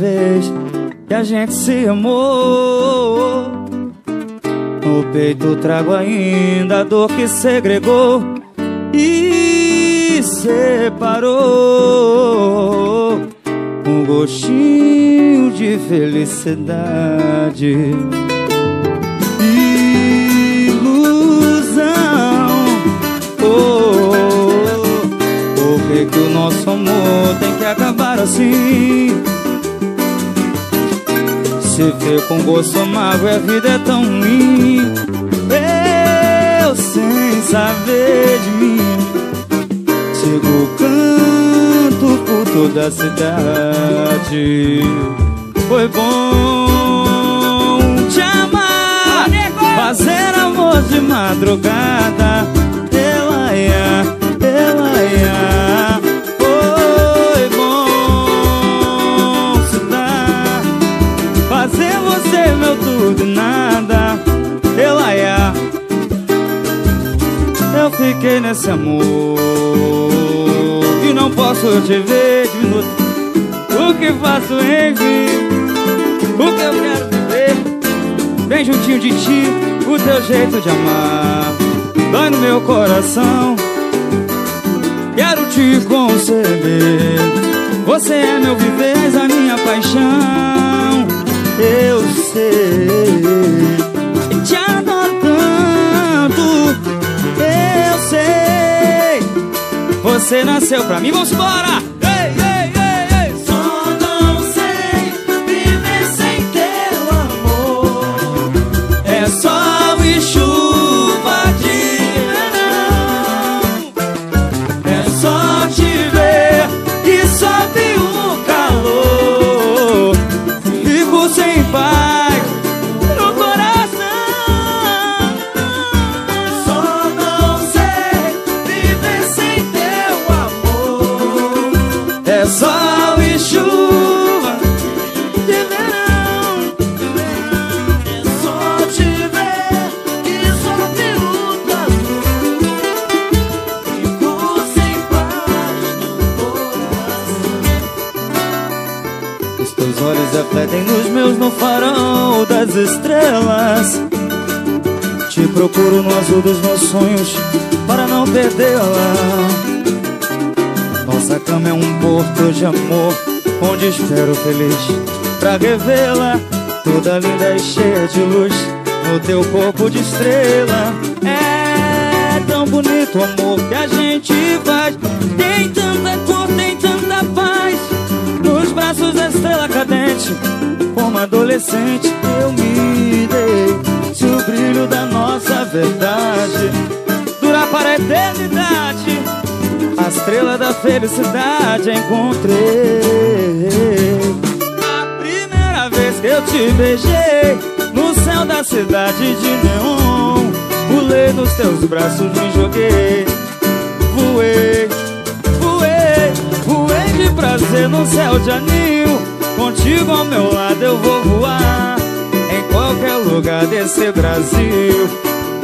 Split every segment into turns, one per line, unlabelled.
vez que a gente se amou. No peito trago ainda a dor que segregou e separou. Um gostinho de felicidade. Por que, que o nosso amor tem que acabar assim? Se vê com gosto amargo e a vida é tão ruim. Eu sem saber de mim Chego canto por toda a cidade. Foi bom te amar Fazer amor de madrugada ia, ela Você meu tudo e nada. Ela ia Eu fiquei nesse amor. E não posso te ver de minuto O que faço enfim O que eu quero viver? Bem juntinho de ti O teu jeito de amar. Dói no meu coração. Quero te conceber. Você é meu viver, és a minha paixão Eu sei Te adoro tanto Eu sei Você nasceu pra mim, vamos embora! Ei, ei, ei, ei!
Só não sei viver sem teu amor.
É sol e chuva olhos refletem nos meus no farol das estrelas. Te procuro no azul dos meus sonhos para não perdê-la. Nossa cama é um porto de amor onde espero feliz pra revê-la. Toda linda e cheia de luz no teu corpo de estrela. É tão bonito o amor que a gente faz. Tem tanta cor, tem tanta paz nos braços da estrela cadente Como adolescente eu me dei. Se o brilho da nossa verdade Durar para a eternidade A estrela da felicidade encontrei. A primeira vez que eu te beijei No céu da cidade de neon Pulei nos teus braços, me joguei Voei, prazer no céu de anil. Contigo ao meu lado eu vou voar. Em qualquer lugar desse Brasil.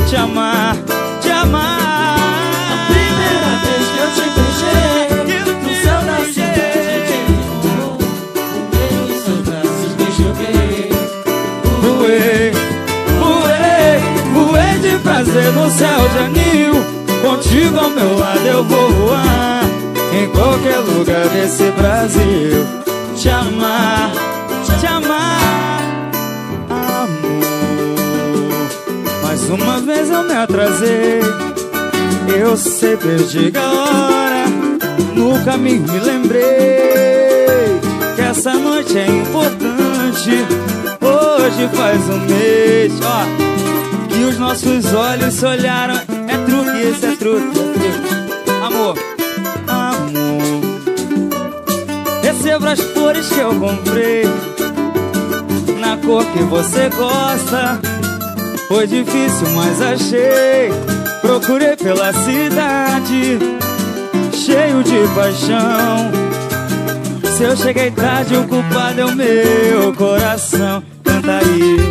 Te amar, te amar.
Primeira vez que eu te beijei No céu da cidade de Pulei nos seus braços, me joguei.
Voei, voei, voei de prazer no céu de anil. Contigo ao meu lado eu vou voar Em qualquer lugar desse Brasil. Te amar, te amar Amor. Mais uma vez eu me atrasei. Eu sei, perdi a hora No caminho me lembrei Que essa noite é importante. Hoje faz um mês, ó Que os nossos olhos se olharam. É truque, esse é truque, é truque as flores que eu comprei Na cor que você gosta Foi difícil, mas achei Procurei pela cidade Cheio de paixão se eu cheguei tarde, o culpado é o meu coração. Canta aí.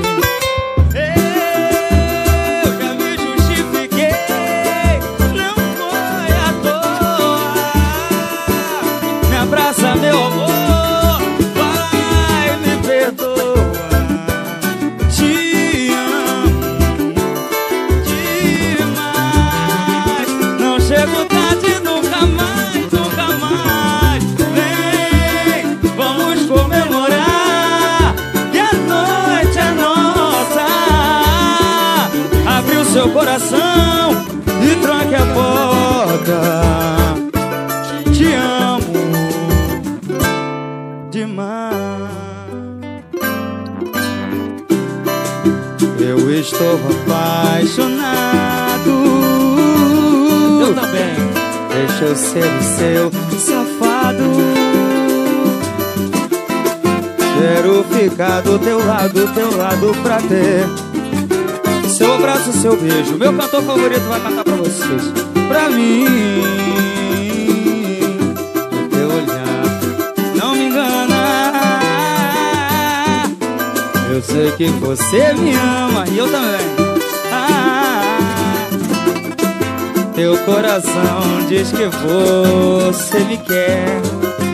seu coração e tranque a porta. Te amo demais. Eu estou apaixonado.
Eu também.
Deixa eu ser o seu safado. Quero ficar do teu lado, teu lado pra ter seu abraço, seu beijo. Meu cantor favorito vai cantar pra vocês. Pra mim O teu olhar. Não me engana. Eu sei que você me ama E eu também. Teu coração diz que você me quer.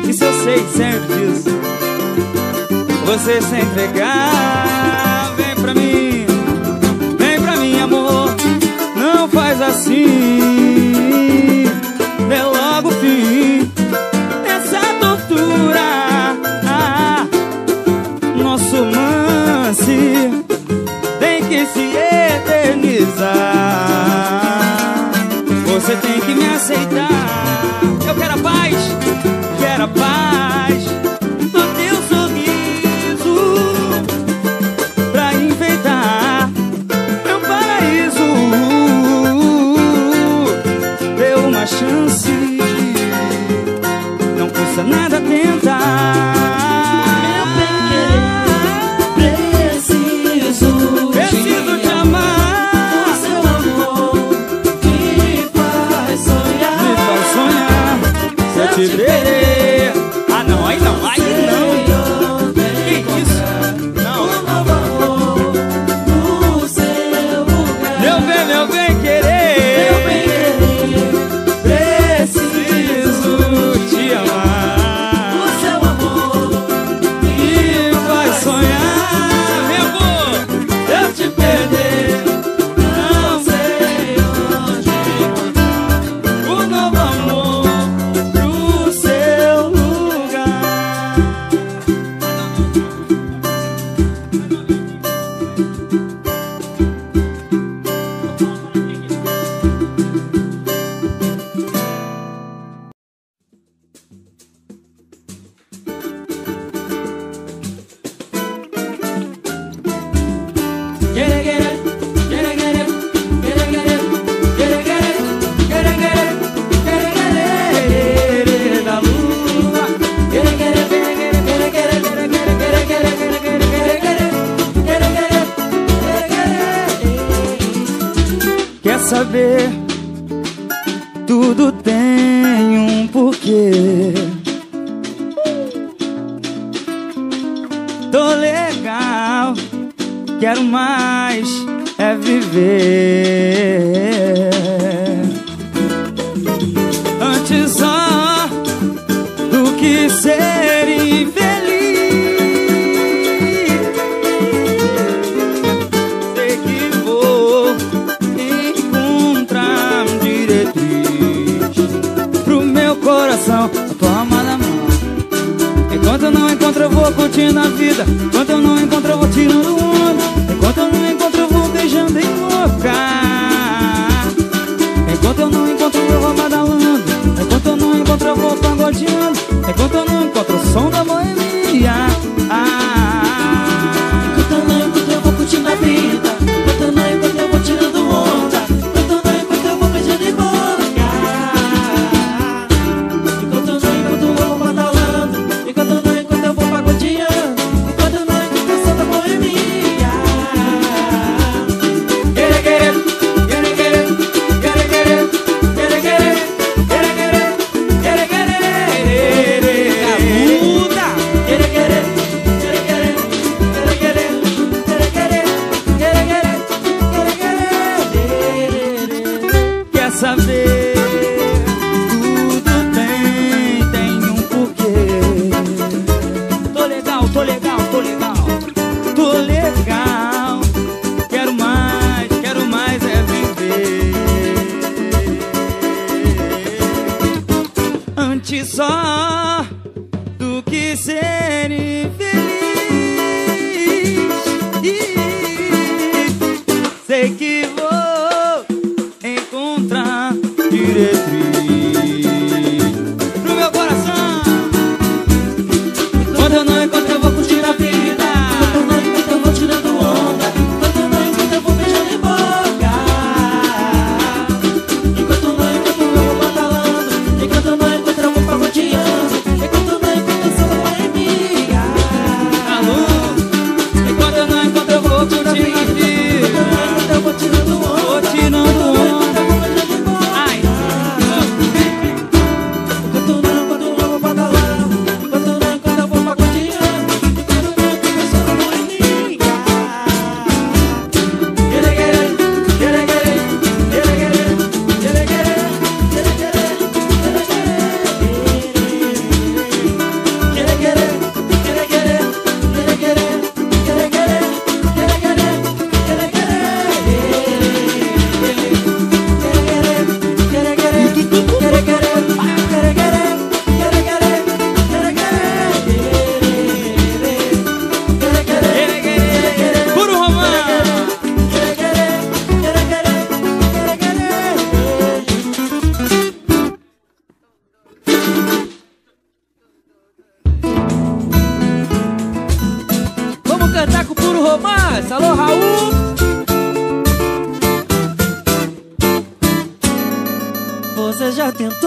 Isso eu sei, sempre disso. Você se entregar assim.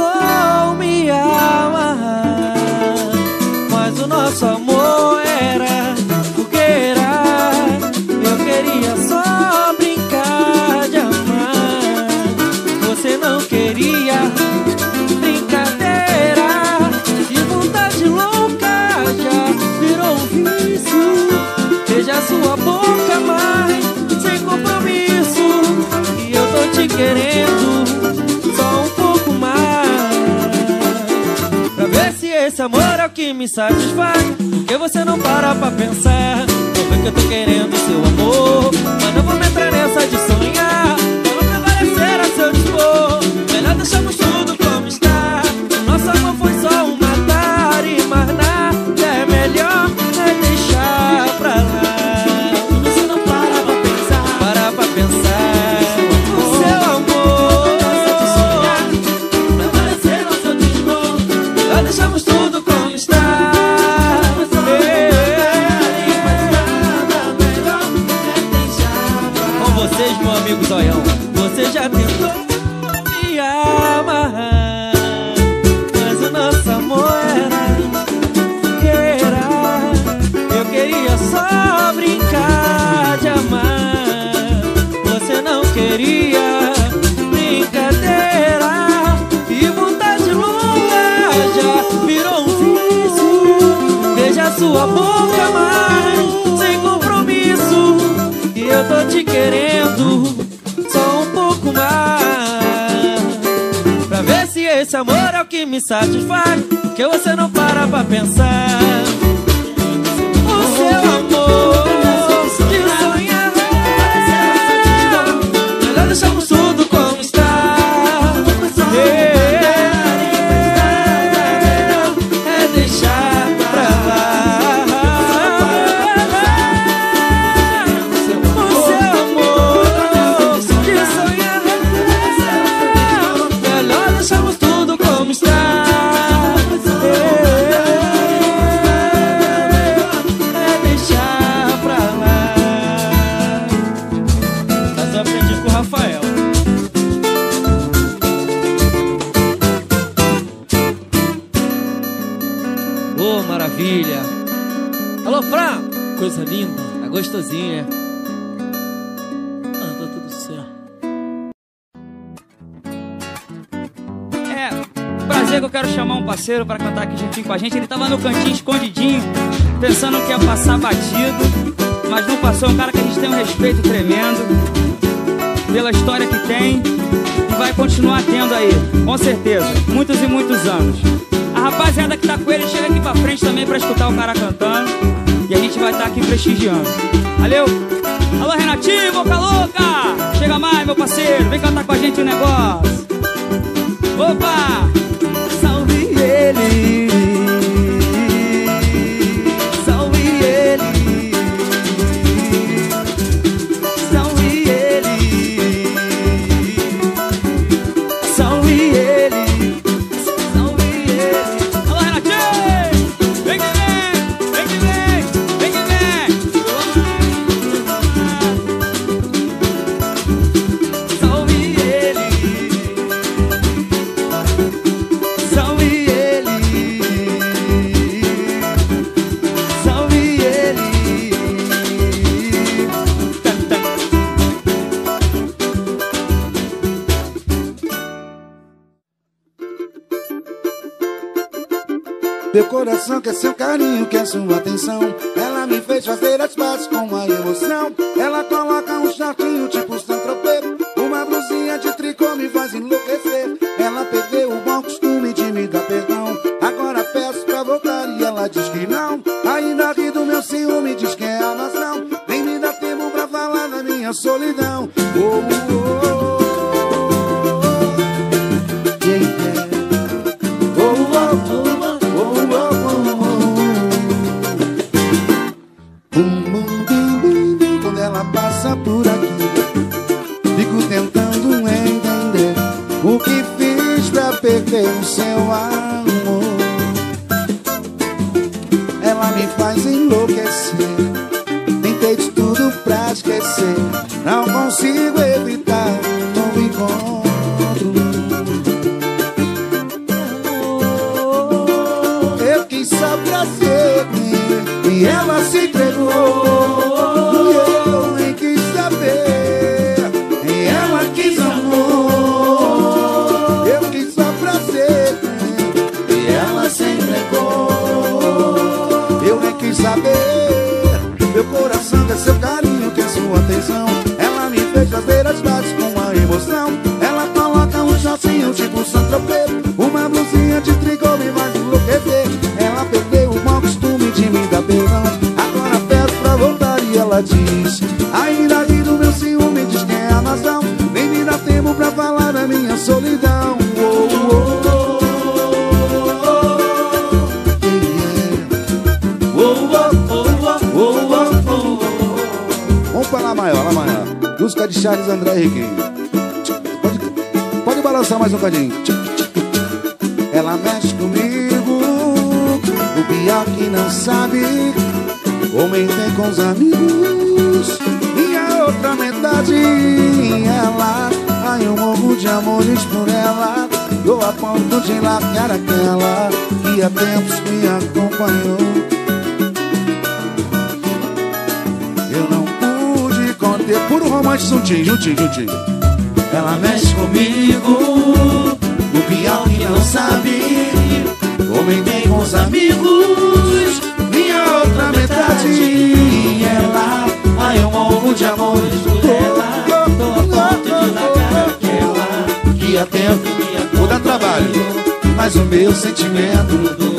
Tentou me amar, mas o nosso amor que me satisfaz. Porque você não para pra pensar. Não vê que eu tô querendo seu amor. Mas não vou me entrar só brincar de amar, você não queria brincadeira e vontade louca já virou um vício. Beija sua boca, mas sem compromisso. E eu tô te querendo só um pouco mais. Pra ver se esse amor é o que me satisfaz. Que você não para pra pensar. Dios. Que soñaba.
No lo Que eu quero chamar um parceiro pra cantar aqui juntinho com a gente. Ele tava no cantinho escondidinho, pensando que ia passar batido, mas não passou. É um cara que a gente tem um respeito tremendo pela história que tem e vai continuar tendo aí, com certeza, muitos e muitos anos. A rapaziada que tá com ele chega aqui pra frente também pra escutar o cara cantando e a gente vai estar aqui prestigiando. Valeu? Alô, Renatinho, boca louca! Chega mais, meu parceiro, vem cantar com a gente o negócio. Opa!
Quer seu carinho, quer sua atenção. Ela me fez fazer as pazes com a emoção. Ela coloca um shortinho tipo santropeiro Uma blusinha de tricô me faz enlouquecer. Ela perdeu o com a emoção Ela coloca um shortinho tipo santropeiro Uma blusinha de tricô me faz enlouquecer Ela perdeu o mau costume de me dar perdão Agora peço pra voltar e ela diz Ainda ri do meu ciúme, diz que é a nação Nem me dá tempo pra falar da minha solidão oh, oh. maior. Música de Charles André Riquinho. Mais um bocadinho. Ela mexe comigo, o pior que não sabe. Homem tem com os amigos, minha outra metade. Ela, ai eu morro de amores por ela. Eu a ponto de largar aquela que há tempos me acompanhou. ter puro romance juntinho, juntinho, juntinho.
Ela mexe comigo, o pior que não sabe. Comentei com os amigos, minha outra metade. Ela, ai eu morro de amores por ela. Tô a ponto de largar aquela que há tempo me
Muda trabalho, mas o meu sentimento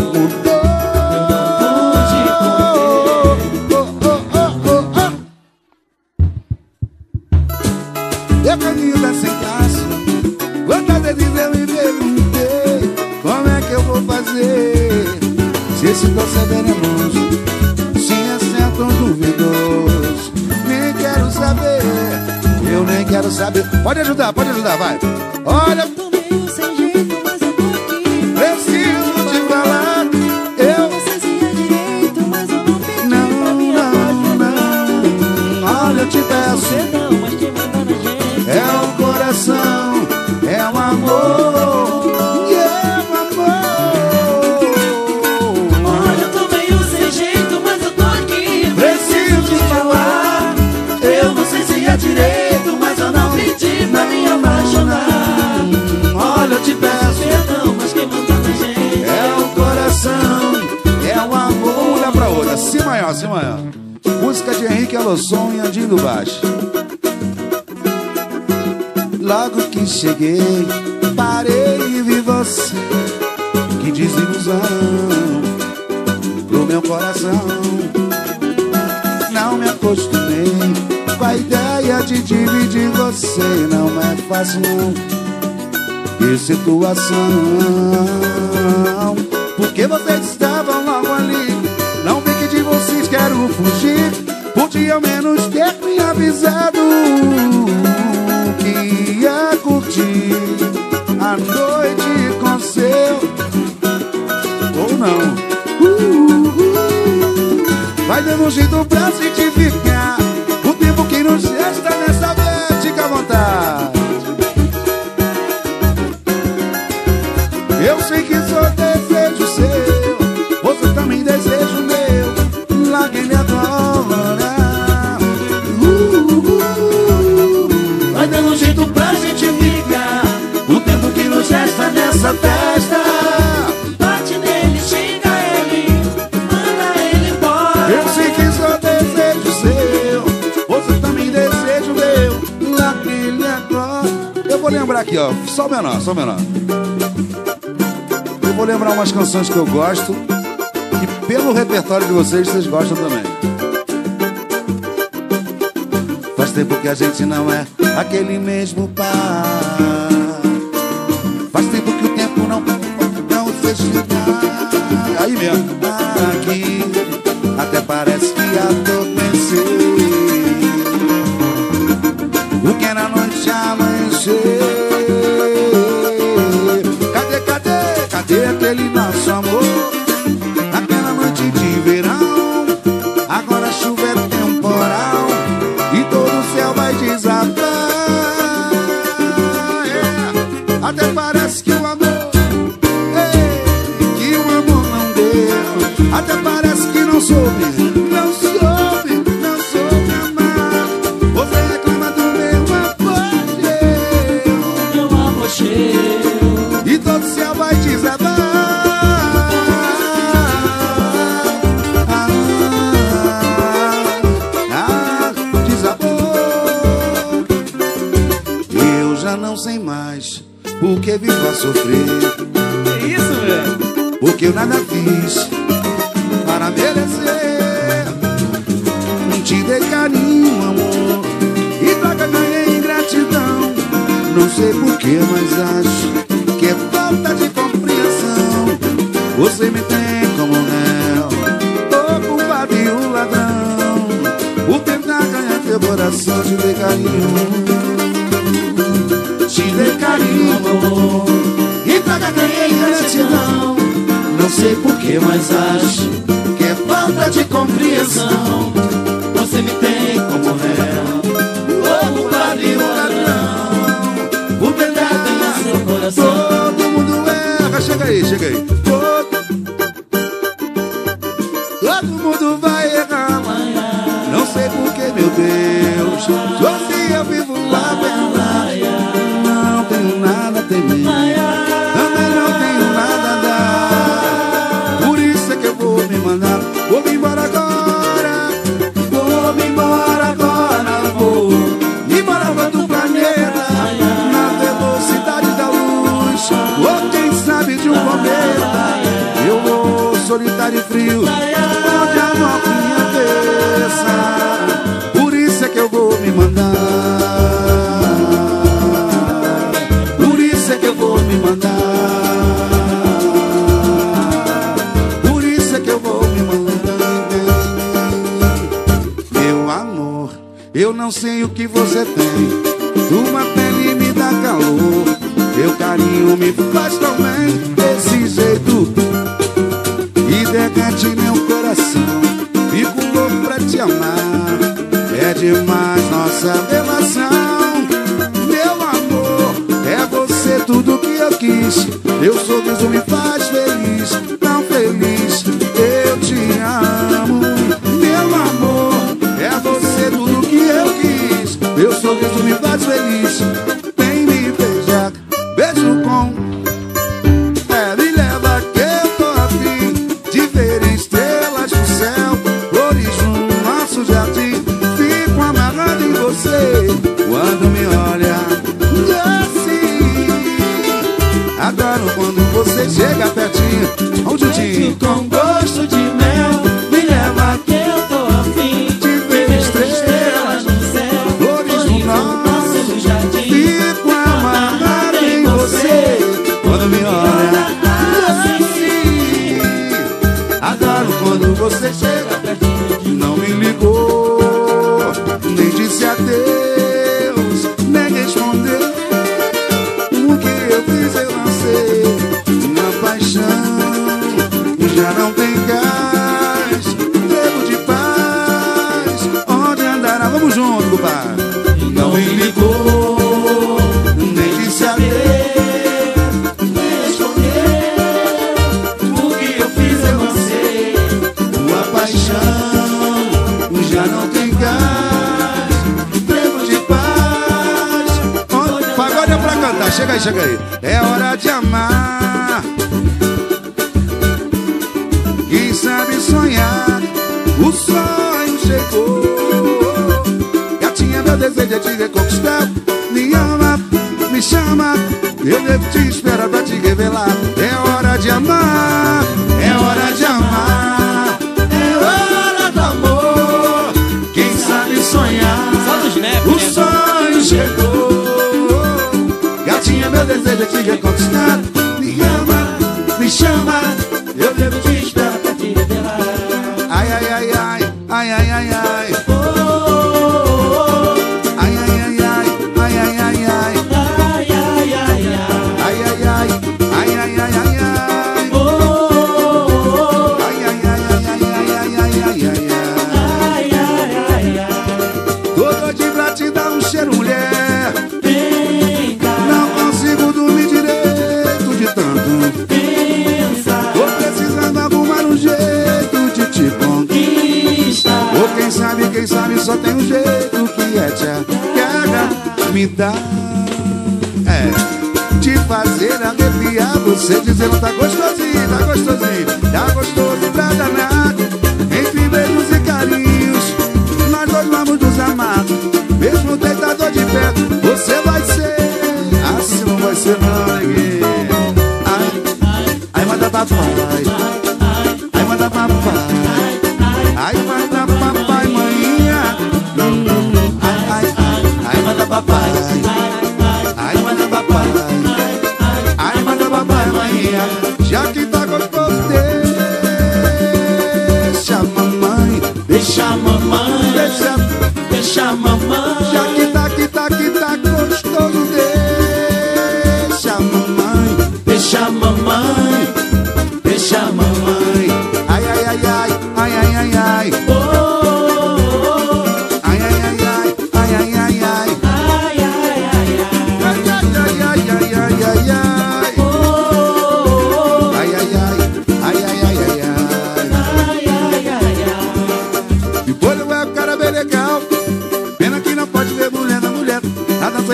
de você Não é fácil. Não Que situação Porque vocês estavam logo ali. Não vi que de vocês quero fugir. Podia ao menos ter me avisado Que ia curtir A noite com seu Ou não. Uh, uh, uh. Vai dando um jeito pra sentir ficar lembrar aqui, ó. Só o menor, só o menor. Eu vou lembrar umas canções que eu gosto. E pelo repertório de vocês, vocês gostam também. Faz tempo que a gente não é aquele mesmo par. Faz tempo que o tempo não, não fez ficar. Aí mesmo. Aqui, até parece soube Não soube, não soube amar Você reclama do meu apogeu
Meu amor cheio
e todo céu vai desabar. Ah, ah, desabou. Eu já não sei mais o que vivo a sofrer,
Que isso, velho?
porque eu nada fiz sei porquê, mas acho que é falta de compreensão. Você me tem como réu, o culpado e o ladrão. Por tentar ganhar teu coração, te dei carinho. Te dei carinho, amor, e troca ganhei ingratidão. Não sei porquê, mas acho que é falta de compreensão. Chega aí, demais nossa relação. Meu amor, é você tudo que eu quis. Teu sorriso me faz feliz, tão feliz. Eu te amo, meu amor. É você tudo que eu quis. Teu sorriso me faz feliz. Chega aí. É hora de amar. Quem sabe sonhar, o sonho chegou. Gatinha, meu desejo é te reconquistar. Me ama, me chama, eu devo te esperar pra the
trigger got snap.
Quem sabe, só tem um jeito que é te agarra, me dá. É, te fazer arrepiar, você dizendo tá gostosinho, tá gostosinho, tá gostoso pra danar. Entre beijos e carinhos, nós dois vamos nos amar. Mesmo deitador de pé, você vai ser. Assim não vai ser não, neguinho. Ai, ai, manda papai. Ai, mamãe.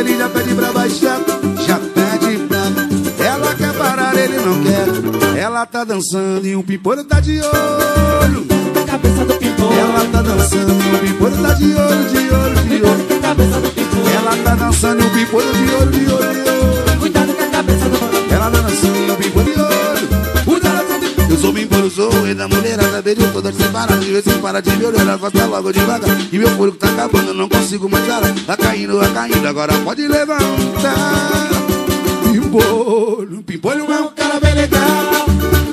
Ele já pede pra baixar, já pede pra. Ela quer parar, ele não quer. Ela tá dançando e o pimpolho tá de olho.
Cabeça do pimpolho.
Ela tá dançando e o pimpolho tá de olho, de olho, de olho.
Cabeça do pimpolho.
Ela tá dançando e o pimpolho de olho, de olho, de olho. Sou o rei da mulherada. Beijo todas separadas, de vez em para de me olhar. Ela gosta logo devagar. E meu fôlego tá acabando, não consigo mais parar. Tá caindo, tá caindo, agora pode levantar. Pimpolho, pimpolho é um cara bem legal.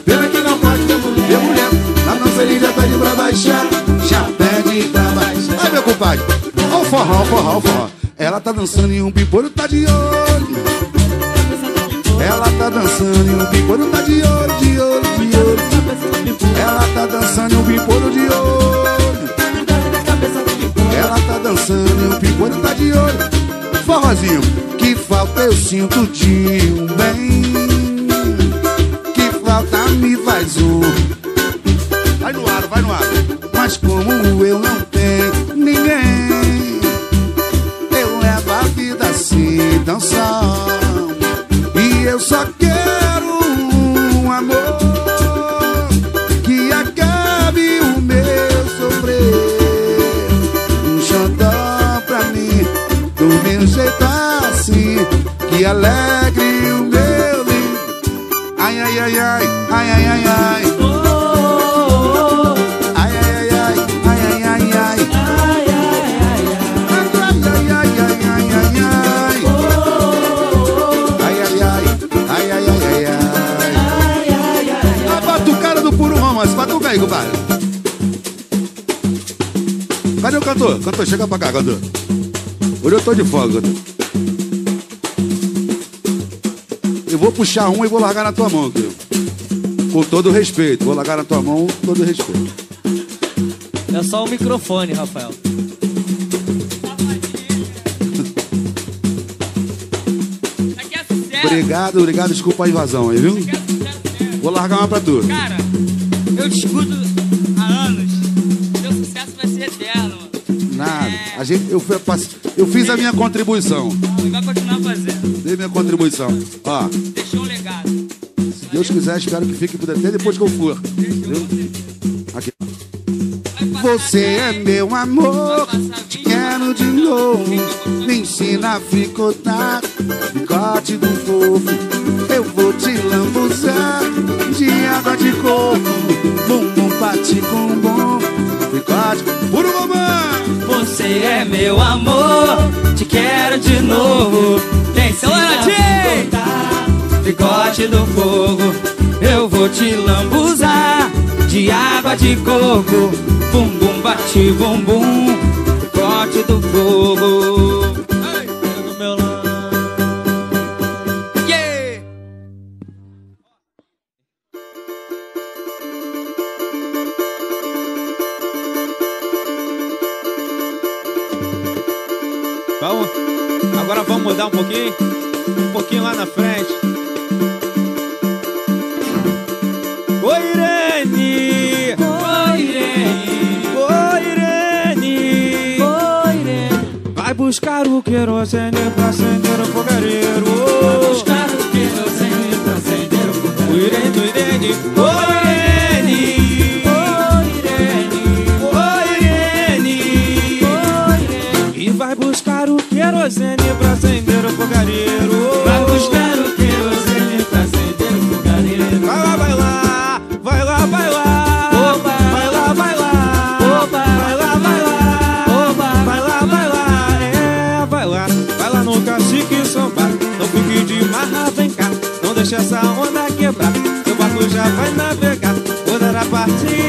Pena que não pode ver mulher. Ver mulher. A nossa ele já pede pra baixar. Já pede pra baixar. Ai, meu compadre. Ó o forró, o forró, o forró. Ela tá dançando e um pimpolho tá de olho. Ela tá dançando e um pimpolho tá de olho, de olho, Ela tá dançando um pimpolho de olho. Ela tá dançando e o pimpolho tá de olho. Forrozinho, que falta eu sinto de um bem. Que falta me faz um. Vai no ar, vai no ar. Mas como eu não tenho ninguém, eu levo a vida assim só. E eu só quero e alegre o meu lindo, Ai, ai, ai, ai, ai, ai, ai, ai. Batuca aí, compadre. Cadê o cantor? Cantor, chega pra cá, cantor. Hoje eu tô de folga, cantor. Vou puxar um e vou largar na tua mão, querido. Com todo respeito, vou largar na tua mão com todo respeito.
É só o microfone, Rafael.
É.
Obrigado, obrigado, desculpa a invasão aí, viu?
Aqui é sucesso mesmo.
Vou largar uma pra tu.
Cara, eu te escuto há anos. Seu sucesso vai ser eterno.
Nada. A gente, eu, eu fiz a minha contribuição.
E vai continuar fazendo.
Dei minha contribuição. Ó, Deus quiser, espero que fique por até depois que eu for. Entendeu? Aqui. Você é meu amor, te quero de novo. Me ensina a fricotar, picote do fofo. Eu vou te lambuzar de água de coco. Bumbum bate com bom, picote. Puro mamãe!
Você é meu amor, te quero de novo. Vem se Picote do fogo, eu vou te lambuzar de água de coco. Bum bum bate bum bum, picote do fogo.
Querosene pra acender o fogareiro. Vai buscar o querosene pra acender o fogareiro.
Vai
lá, vai lá, vai lá, vai lá.
Oba.
Vai lá, vai lá.
Oba.
Vai lá, vai lá.
Oba.
Vai lá, vai lá. É, vai lá. Vai lá no cacique sambar. Não fique de marra, vem cá. Não deixe essa onda quebrar. Seu barco já vai navegar. Vou dar a partida.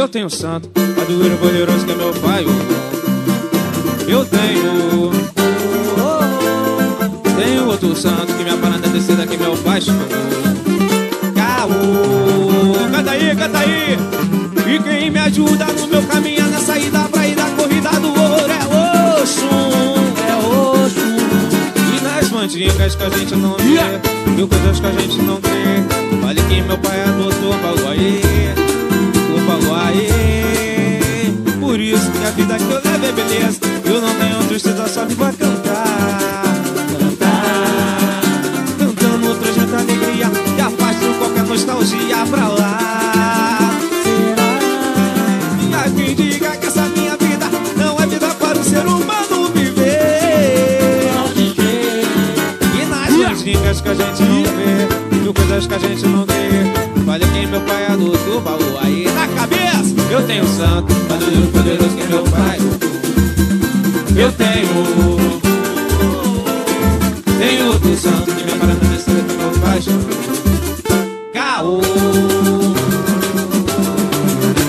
Eu tenho um santo, padroeiro poderoso que é meu pai. Eu tenho. Tenho outro santo que minha parada é descida que meu pai chamou. Caô. Canta aí, canta aí. E quem me ajuda no meu caminho na saída pra ir da corrida do ouro é Oxum. E nas mandingas que a gente não vê Mil coisas que a gente não crê Olha que meu pai adotou o Baluaê A vida que eu levo é beleza. Eu não tenho tristeza, só vivo a cantar. Cantar Cantando transmite alegria E afasto qualquer nostalgia pra lá. E há quem diga que essa minha vida Não é vida para o ser humano viver? E nas mandingas que a gente não vê Mil coisas que a gente não vê Olha quem meu pai adotou o baú. Aí Eu tenho um santo, poderoso, poderoso que é meu pai. Eu tenho Tenho outro santo que me para na descida que meu pai. Caô.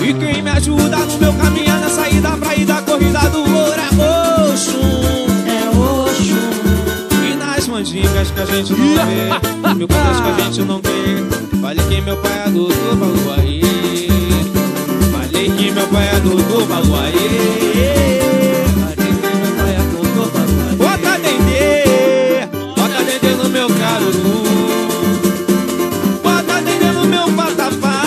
E quem me ajuda no meu caminho na saída pra ir da corrida do ouro é Oxum. E nas mandingas que a gente não vê Mil coisas que a gente não vê Falei que meu pai adotou falou adotou falou aí Bota Bota no meu caruru Bota dendê no meu vatapá.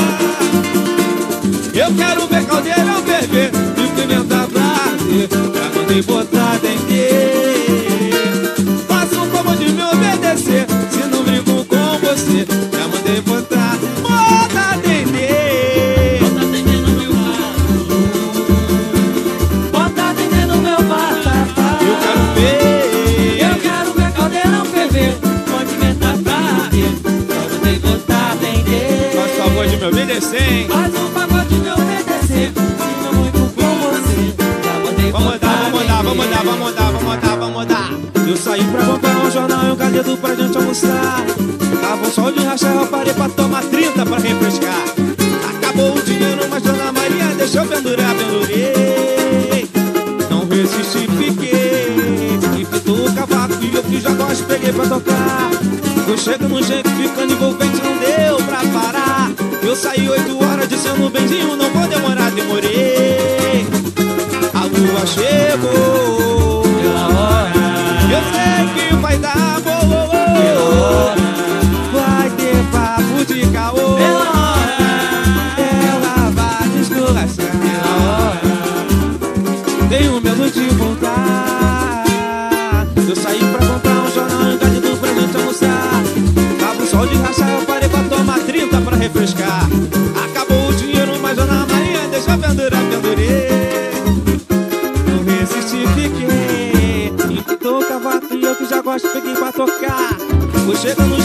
Eu quero ver caldeirão ferver E pimenta pra arder Já mandei botar dendê dançar. Tava um sol de rachar, eu parei pra tomar 30 pra refrescar. Acabou o dinheiro, mas Dona Maria deixou pendurar, pendurei. Não resisti, fiquei. E fitou o cavaco e eu que já gosto, peguei pra tocar. Eu chego no jeito, ficando envolvente, não deu pra parar. Eu saí 8 horas dizendo, benzinho, não vou demorar, demorei. A lua chegou. tocar. Vou chegando
tá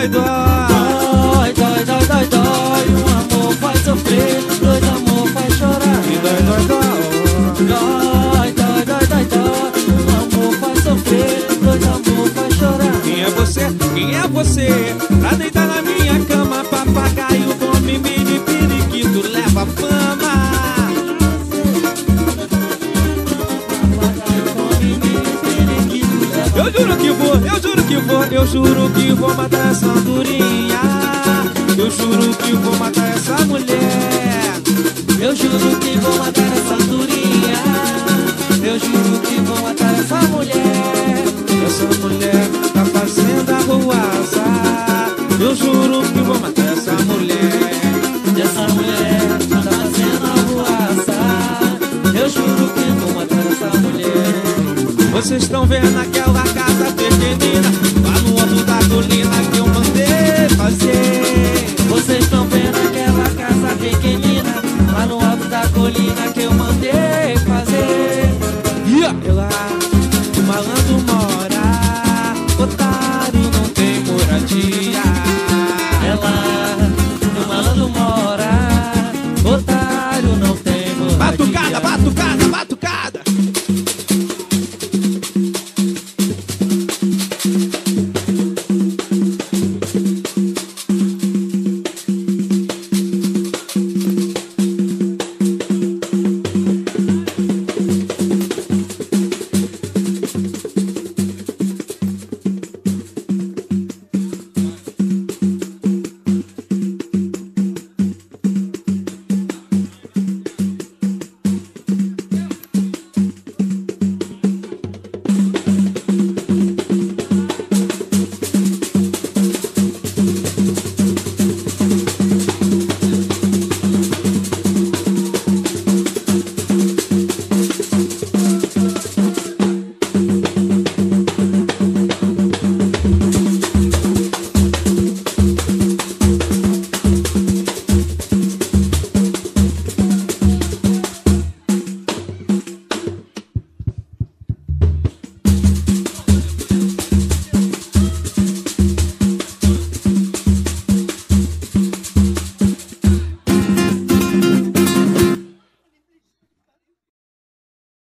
doidona. juro que vou matar essa andorinha Eu juro que vou matar essa mulher. Eu juro que vou matar essa
andorinha Eu juro que vou matar essa mulher.
Essa mulher tá fazendo arruaça Eu juro que vou matar essa mulher.
Essa mulher tá fazendo arruaça Eu juro que vou matar essa mulher.
Vocês estão vendo aquela casa pequenininha